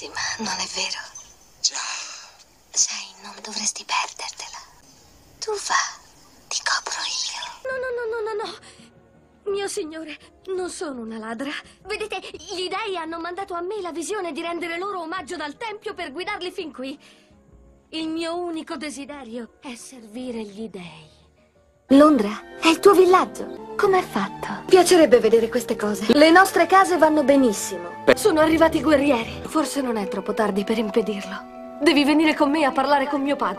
bellissima, non è vero? Già. Sai, non dovresti perdertela. Tu va, ti copro io. No, no, no, no, no, no. Mio signore, non sono una ladra. Vedete, gli dei hanno mandato a me la visione di rendere loro omaggio dal tempio per guidarli fin qui. Il mio unico desiderio è servire gli dei. Londra è il tuo villaggio. Com'è fatto? Piacerebbe vedere queste cose. Le nostre case vanno benissimo. Sono arrivati i guerrieri. Forse non è troppo tardi per impedirlo. Devi venire con me a parlare con mio padre.